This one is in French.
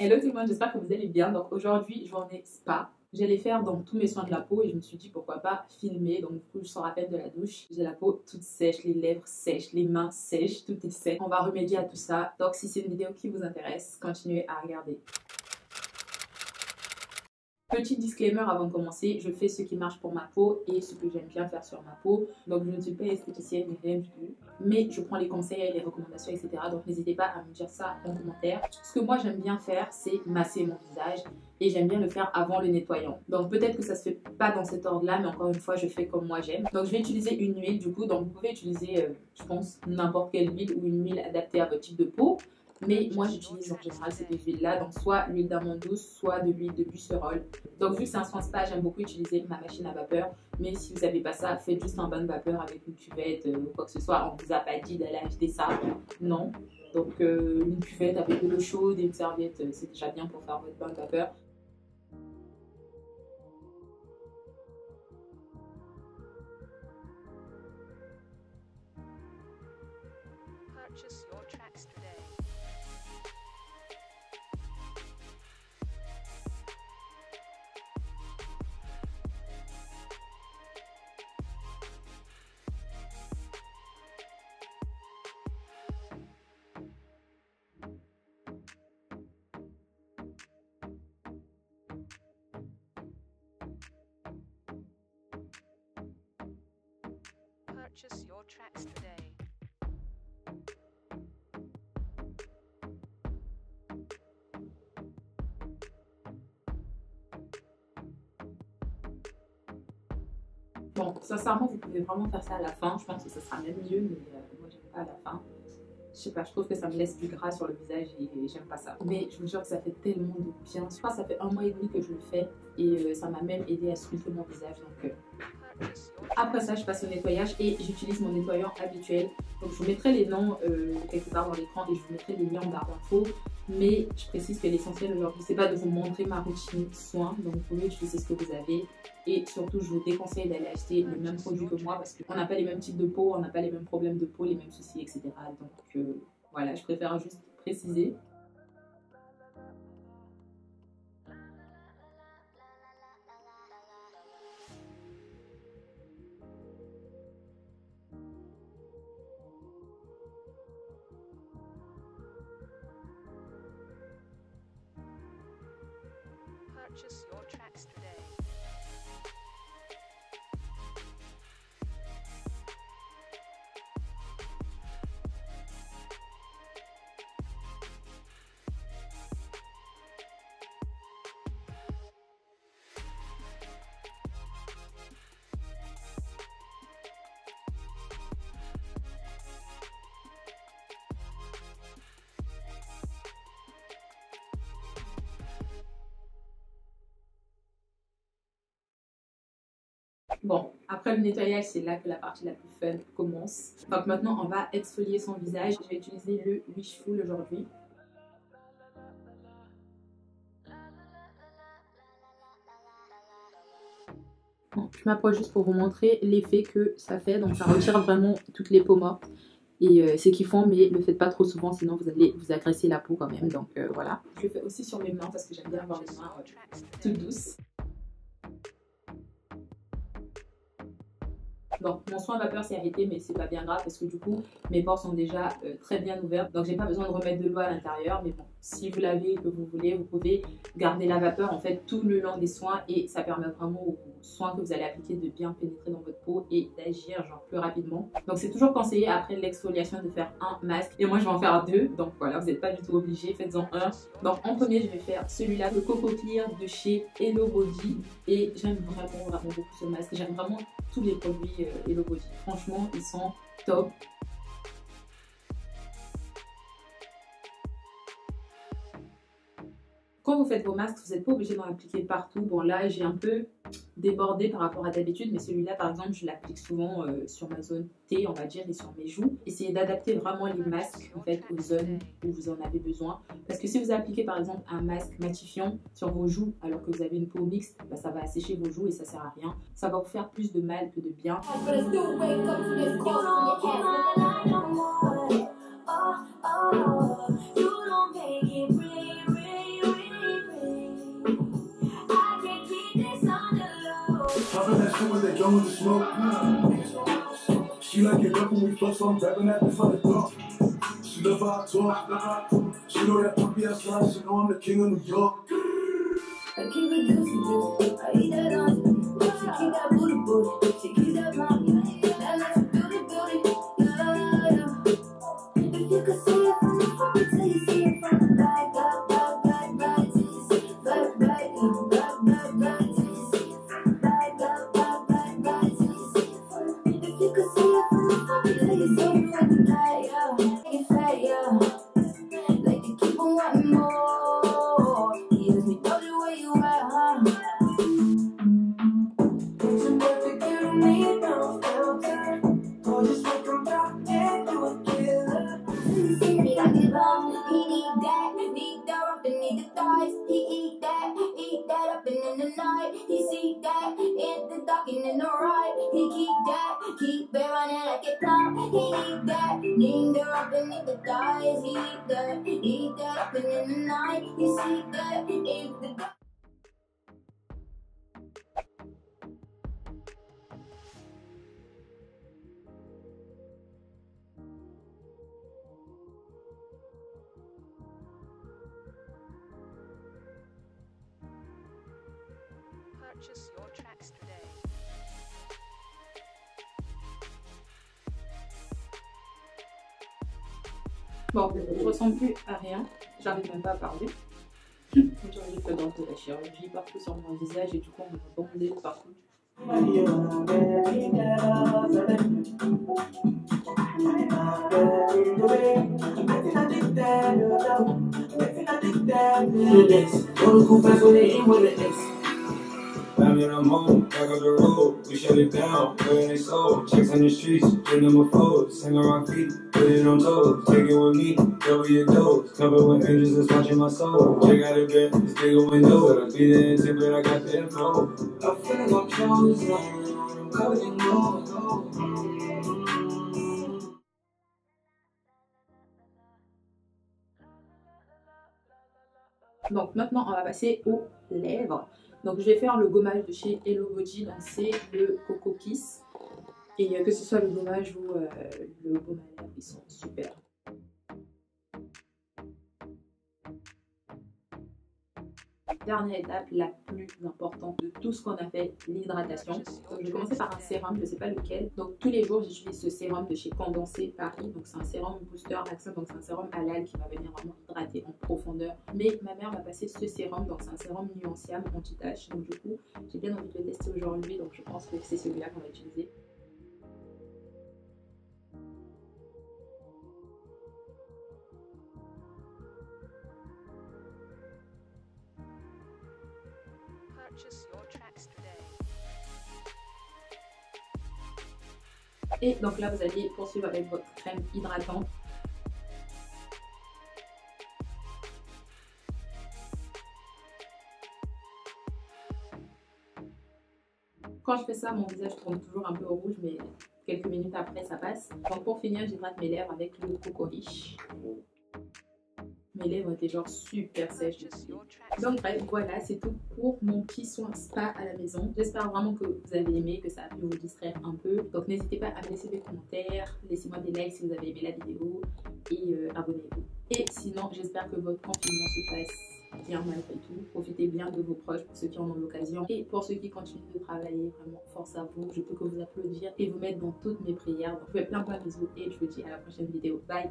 Hello tout le monde, j'espère que vous allez bien. Donc aujourd'hui, journée spa. J'allais faire donc tous mes soins de la peau et je me suis dit pourquoi pas filmer. Donc du coup, je sors à peine de la douche. J'ai la peau toute sèche, les lèvres sèches, les mains sèches, tout est sec. On va remédier à tout ça. Donc si c'est une vidéo qui vous intéresse, continuez à regarder. Petit disclaimer avant de commencer, je fais ce qui marche pour ma peau et ce que j'aime bien faire sur ma peau. Donc je ne suis pas esthéticienne. Mais je prends les conseils, les recommandations, etc. Donc n'hésitez pas à me dire ça en commentaire. Ce que moi j'aime bien faire, c'est masser mon visage. Et j'aime bien le faire avant le nettoyant. Donc peut-être que ça se fait pas dans cet ordre-là, mais encore une fois, je fais comme moi j'aime. Donc je vais utiliser une huile du coup. Donc vous pouvez utiliser, euh, je pense, n'importe quelle huile ou une huile adaptée à votre type de peau. Mais moi, j'utilise en général ces deux huiles-là. Donc, soit l'huile d'amande douce, soit de l'huile de bucerol. Donc, vu que c'est un soin spa, j'aime beaucoup utiliser ma machine à vapeur. Mais si vous n'avez pas ça, faites juste un bain de vapeur avec une cuvette euh, ou quoi que ce soit. On ne vous a pas dit d'aller acheter ça. Non. Donc, euh, une cuvette avec de l'eau chaude et une serviette, euh, c'est déjà bien pour faire votre bain de vapeur. Purchase your Bon, sincèrement, vous pouvez vraiment faire ça à la fin. Je pense que ça sera même mieux, mais euh, moi, j'aime pas à la fin. Je sais pas, je trouve que ça me laisse du gras sur le visage et, j'aime pas ça. Mais je vous jure que ça fait tellement de bien. Je crois que ça fait un mois et demi que je le fais et euh, ça m'a même aidé à sculpter mon visage. Donc, euh, après ça, je passe au nettoyage et j'utilise mon nettoyant habituel. Donc, je vous mettrai les noms euh, quelque part dans l'écran et je vous mettrai les liens en barre d'infos. Mais je précise que l'essentiel aujourd'hui, c'est pas de vous montrer ma routine soin. Donc, vous pouvez utiliser ce que vous avez. Et surtout, je vous déconseille d'aller acheter le même produit que moi parce qu'on n'a pas les mêmes types de peau, on n'a pas les mêmes problèmes de peau, les mêmes soucis, etc. Donc, euh, voilà, je préfère juste préciser. Purchase your tracks Bon, après le nettoyage, c'est là que la partie la plus fun commence. Donc maintenant, on va exfolier son visage. Je vais utiliser le Wishful aujourd'hui. Je m'approche juste pour vous montrer l'effet que ça fait. Donc ça retire vraiment toutes les peaux mortes. Et euh, c'est kiffant, mais ne le faites pas trop souvent, sinon vous allez vous agresser la peau quand même. Donc euh, voilà. Je le fais aussi sur mes mains parce que j'aime bien avoir les mains euh, toutes douces. Bon, mon soin vapeur s'est arrêté, mais c'est pas bien grave parce que du coup, mes pores sont déjà euh, très bien ouverts. Donc, j'ai pas besoin de remettre de l'eau à l'intérieur. Mais bon, si vous l'avez et que vous voulez, vous pouvez garder la vapeur en fait tout le long des soins et ça permet vraiment aux soins que vous allez appliquer de bien pénétrer dans votre peau et d'agir genre plus rapidement. Donc, c'est toujours conseillé après l'exfoliation de faire un masque. Et moi, je vais en faire deux. Donc, voilà, vous n'êtes pas du tout obligé. Faites-en un. Donc en premier je vais faire celui-là, le Coco Clear de chez Hello Body et j'aime vraiment vraiment beaucoup ce masque. J'aime vraiment tous les produits euh, Hello Body. Franchement ils sont top. Quand vous faites vos masques, vous n'êtes pas obligé d'en appliquer partout. Bon là j'ai un peu débordé par rapport à d'habitude, mais celui-là par exemple je l'applique souvent euh, sur ma zone T on va dire et sur mes joues. Essayez d'adapter vraiment les masques en fait aux zones où vous en avez besoin. Parce que si vous appliquez par exemple un masque matifiant sur vos joues alors que vous avez une peau mixte, bah, ça va assécher vos joues et ça sert à rien. Ça va vous faire plus de mal que de bien. Come with that drum with the smoke. She like it rough when we fuck, so I'm grabbing at the front door. She love how I talk, love how I talk. She know that puppy outside, she know I'm the king of New York. I keep it juicy, juicy. I eat that dark in the right. He keep that, keep it running like a clock. He need that, that up and need the thighs. He eat that, eat that up and in the night. He see that in the. Purchase your Bon, je ressemble plus à rien. J'arrive même pas à parler. J'aurais fait dans de la chirurgie partout sur mon visage et du coup on m'a bandé partout. Go to cool fast with the M with up the road, we shut it down, where they sold. Checks on the streets, a sing around feet, put it on toes, take it with me, double your dose, covered with angels that's watching my soul. Check out this bigger window, but I got the info. I feel like I'm chosen. I'm covered in. Donc maintenant on va passer aux lèvres. Donc je vais faire le gommage de chez Hello Body, donc c'est le Coco Kiss. Et euh, que ce soit le gommage ou euh, le lèvres, ils sont super. Dernière étape, la plus importante de tout ce qu'on a fait, l'hydratation. Je vais commencer par un sérum, je ne sais pas lequel. Donc tous les jours j'utilise ce sérum de chez Condensé Paris. Donc c'est un sérum booster accent, donc c'est un sérum halal qui va venir vraiment hydrater en profondeur. Mais ma mère m'a passé ce sérum, donc c'est un sérum nuanciable anti-tache. Donc du coup j'ai bien envie de le tester aujourd'hui, donc je pense que c'est celui-là qu'on va utiliser. Et donc là vous allez poursuivre avec votre crème hydratante. Quand je fais ça, mon visage tourne toujours un peu au rouge, mais quelques minutes après, ça passe. Donc pour finir, j'hydrate mes lèvres avec le Coco Riche. Mes lèvres étaient genre super sèches. Tracks Donc bref, voilà, c'est tout pour mon petit soin spa à la maison. J'espère vraiment que vous avez aimé, que ça a pu vous distraire un peu. Donc n'hésitez pas à me laisser des commentaires, laissez-moi des likes si vous avez aimé la vidéo et euh, abonnez-vous. Et sinon, j'espère que votre confinement se passe bien malgré tout. Profitez bien de vos proches pour ceux qui en ont l'occasion. Et pour ceux qui continuent de travailler, vraiment, force à vous. Je peux que vous applaudir et vous mettre dans toutes mes prières. Donc, je vous fais plein plein de bisous et je vous dis à la prochaine vidéo. Bye